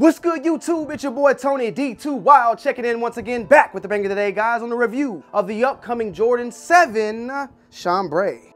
What's good, YouTube? It's your boy Tony D2 Wild checking in once again, back with the banger today, guys, on the review of the upcoming Jordan 7 Chambray.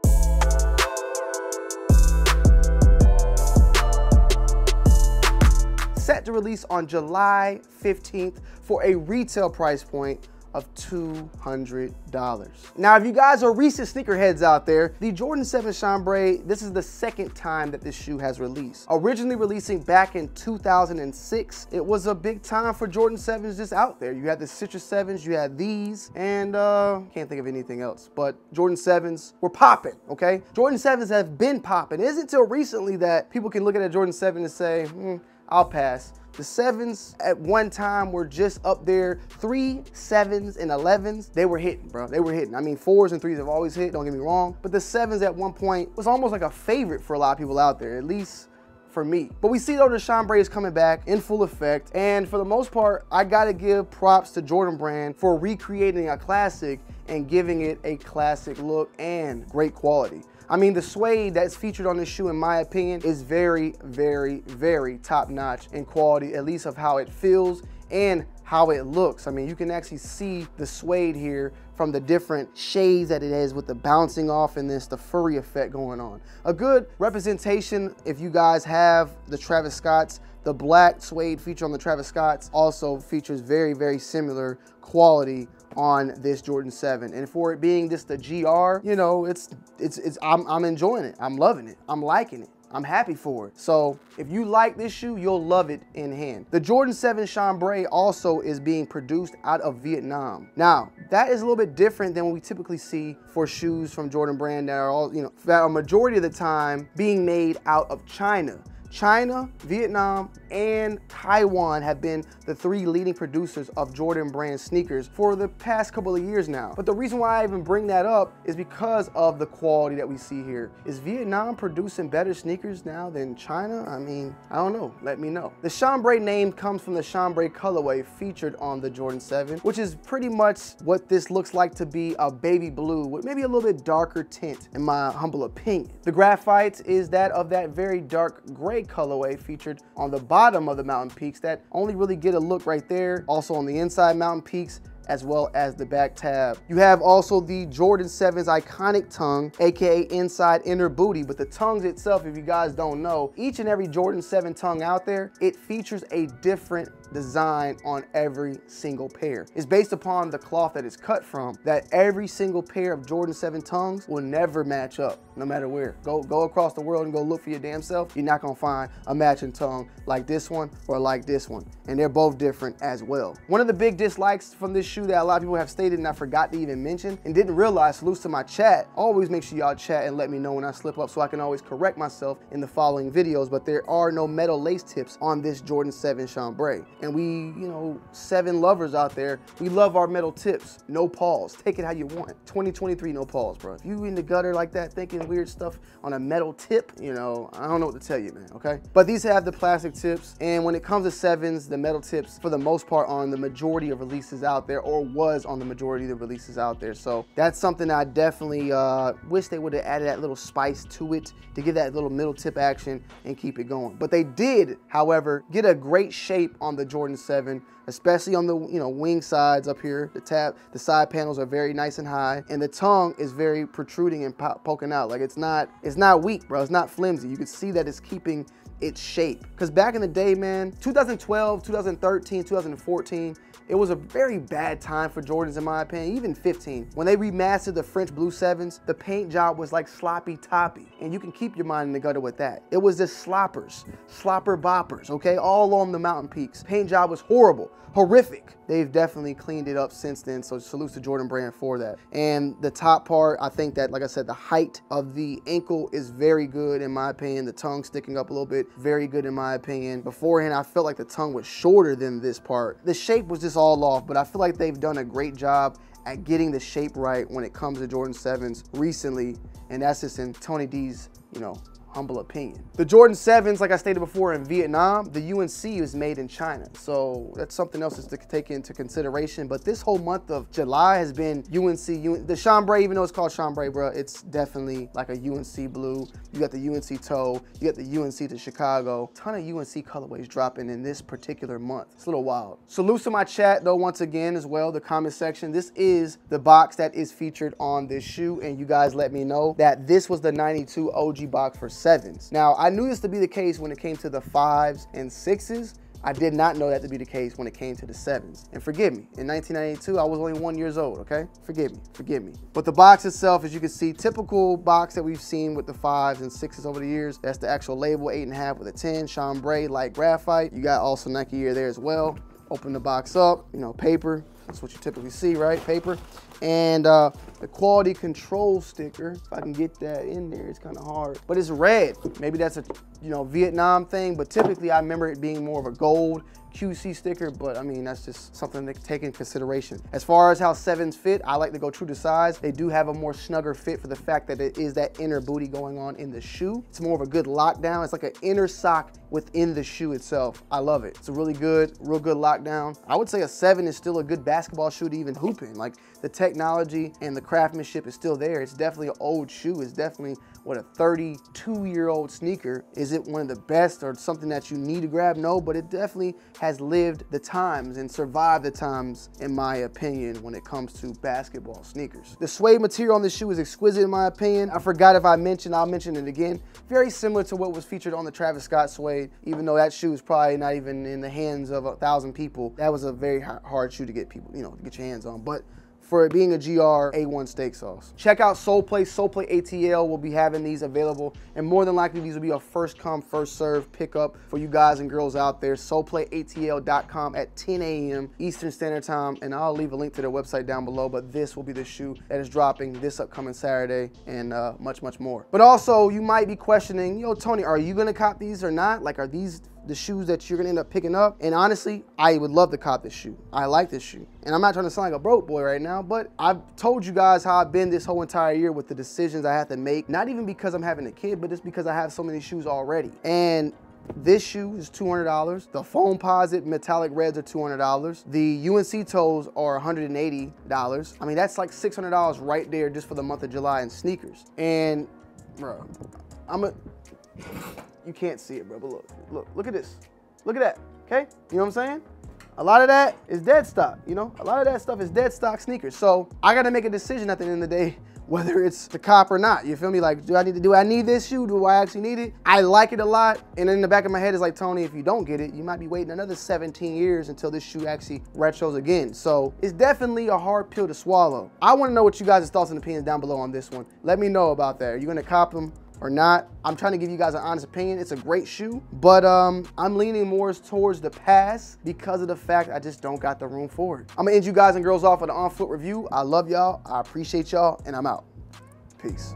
Set to release on July 15th for a retail price point of $200. Now, if you guys are recent sneakerheads out there, the Jordan 7 Chambray, this is the second time that this shoe has released. Originally releasing back in 2006, it was a big time for Jordan 7s just out there. You had the Citrus 7s, you had these, and uh, can't think of anything else, but Jordan 7s were popping, okay? Jordan 7s have been popping. It isn't until recently that people can look at a Jordan 7 and say, hmm, I'll pass. The sevens at one time were just up there. Three, sevens, and 11s, they were hitting, bro. They were hitting. I mean, fours and threes have always hit, don't get me wrong. But the sevens at one point was almost like a favorite for a lot of people out there, at least for me. But we see though the Chambray is coming back in full effect. And for the most part, I gotta give props to Jordan Brand for recreating a classic and giving it a classic look and great quality. I mean, the suede that's featured on this shoe, in my opinion, is very, very, very top notch in quality, at least of how it feels and how it looks. I mean, you can actually see the suede here from the different shades that it is with the bouncing off and this, the furry effect going on. A good representation if you guys have the Travis Scotts, the black suede feature on the Travis Scotts also features very, very similar quality on this Jordan 7. And for it being just the GR, you know, it's, it's, it's, I'm, I'm enjoying it. I'm loving it. I'm liking it. I'm happy for it. So if you like this shoe, you'll love it in hand. The Jordan 7 Chambray also is being produced out of Vietnam. Now, that is a little bit different than what we typically see for shoes from Jordan brand that are all, you know, that are majority of the time being made out of China. China, Vietnam, and Taiwan have been the three leading producers of Jordan brand sneakers for the past couple of years now. But the reason why I even bring that up is because of the quality that we see here. Is Vietnam producing better sneakers now than China? I mean, I don't know. Let me know. The Chambray name comes from the Chambray colorway featured on the Jordan 7, which is pretty much what this looks like to be a baby blue with maybe a little bit darker tint in my humble opinion. The graphite is that of that very dark gray colorway featured on the bottom of the mountain peaks that only really get a look right there. Also on the inside mountain peaks, as well as the back tab. You have also the Jordan 7's iconic tongue, AKA inside inner booty, but the tongues itself, if you guys don't know, each and every Jordan 7 tongue out there, it features a different design on every single pair. It's based upon the cloth that it's cut from, that every single pair of Jordan 7 tongues will never match up, no matter where. Go, go across the world and go look for your damn self, you're not gonna find a matching tongue like this one or like this one. And they're both different as well. One of the big dislikes from this shoe that a lot of people have stated and I forgot to even mention and didn't realize, salutes to my chat, always make sure y'all chat and let me know when I slip up so I can always correct myself in the following videos, but there are no metal lace tips on this Jordan 7 Chambray and we, you know, seven lovers out there, we love our metal tips. No pause. Take it how you want. 2023, no pause, bro. If you in the gutter like that thinking weird stuff on a metal tip, you know, I don't know what to tell you, man, okay? But these have the plastic tips, and when it comes to sevens, the metal tips, for the most part, on the majority of releases out there, or was on the majority of the releases out there. So that's something I definitely uh, wish they would have added that little spice to it to give that little metal tip action and keep it going. But they did, however, get a great shape on the Jordan 7, especially on the you know wing sides up here. The tab, the side panels are very nice and high, and the tongue is very protruding and po poking out. Like it's not, it's not weak, bro. It's not flimsy. You can see that it's keeping its shape. Because back in the day, man, 2012, 2013, 2014, it was a very bad time for Jordans in my opinion, even 15. When they remastered the French Blue 7s, the paint job was like sloppy toppy. And you can keep your mind in the gutter with that. It was just sloppers, slopper boppers, okay? All on the mountain peaks. Paint job was horrible, horrific. They've definitely cleaned it up since then, so salutes to Jordan Brand for that. And the top part, I think that, like I said, the height of the ankle is very good in my opinion. The tongue sticking up a little bit, very good in my opinion. Beforehand, I felt like the tongue was shorter than this part. The shape was just all off, but I feel like they've done a great job at getting the shape right when it comes to Jordan 7s recently, and that's just in Tony D's, you know, humble opinion. The Jordan 7s, like I stated before, in Vietnam, the UNC is made in China. So that's something else to take into consideration. But this whole month of July has been UNC. the chambray, even though it's called chambray, bro, it's definitely like a UNC blue. You got the UNC toe, you got the UNC to Chicago. Ton of UNC colorways dropping in this particular month. It's a little wild. Salute to my chat though, once again as well, the comment section. This is the box that is featured on this shoe. And you guys let me know that this was the 92 OG box for sevens. Now, I knew this to be the case when it came to the fives and sixes. I did not know that to be the case when it came to the sevens. And forgive me, in 1992, I was only one years old, okay? Forgive me, forgive me. But the box itself, as you can see, typical box that we've seen with the fives and sixes over the years. That's the actual label, eight and a half with a 10, chambray, light graphite. You got also Nike Air there as well. Open the box up, you know, paper. That's what you typically see, right? Paper. And uh, the quality control sticker, if I can get that in there, it's kind of hard. But it's red. Maybe that's a you know Vietnam thing, but typically I remember it being more of a gold QC sticker, but I mean, that's just something to take in consideration. As far as how sevens fit, I like to go true to size. They do have a more snugger fit for the fact that it is that inner booty going on in the shoe. It's more of a good lockdown. It's like an inner sock within the shoe itself. I love it. It's a really good, real good lockdown. I would say a seven is still a good basketball shoe to even hoop in. Like the technology and the craftsmanship is still there. It's definitely an old shoe. It's definitely what a 32 year old sneaker. Is it one of the best or something that you need to grab? No, but it definitely has lived the times and survived the times, in my opinion, when it comes to basketball sneakers. The suede material on this shoe is exquisite, in my opinion. I forgot if I mentioned, I'll mention it again. Very similar to what was featured on the Travis Scott suede, even though that shoe is probably not even in the hands of a thousand people. That was a very hard shoe to get people, you know, to get your hands on. But for it being a GR A1 steak sauce. Check out Sole Plate. Sole Plate ATL will be having these available, and more than likely, these will be a first come, first serve pickup for you guys and girls out there. SolePlateATL.com at 10 a.m. Eastern Standard Time, and I'll leave a link to their website down below. But this will be the shoe that is dropping this upcoming Saturday, and uh, much, much more. But also, you might be questioning, yo, Tony, are you gonna cop these or not? Like, are these the shoes that you're gonna end up picking up. And honestly, I would love to cop this shoe. I like this shoe. And I'm not trying to sound like a broke boy right now, but I've told you guys how I've been this whole entire year with the decisions I have to make. Not even because I'm having a kid, but just because I have so many shoes already. And this shoe is $200. The Foamposite metallic reds are $200. The UNC toes are $180. I mean, that's like $600 right there just for the month of July in sneakers. And, bro, I'm a, you can't see it, bro, but look, look, look at this. Look at that, okay? You know what I'm saying? A lot of that is dead stock, you know? A lot of that stuff is dead stock sneakers. So I gotta make a decision at the end of the day whether it's the cop or not. You feel me? Like, do I need to do I need this shoe? Do I actually need it? I like it a lot. And in the back of my head is like, Tony, if you don't get it, you might be waiting another 17 years until this shoe actually retros again. So it's definitely a hard pill to swallow. I wanna know what you guys' thoughts and opinions down below on this one. Let me know about that. Are you gonna cop them? Or not. I'm trying to give you guys an honest opinion. It's a great shoe, but um, I'm leaning more towards the pass because of the fact I just don't got the room for it. I'm gonna end you guys and girls off with an on-foot review. I love y'all, I appreciate y'all, and I'm out. Peace.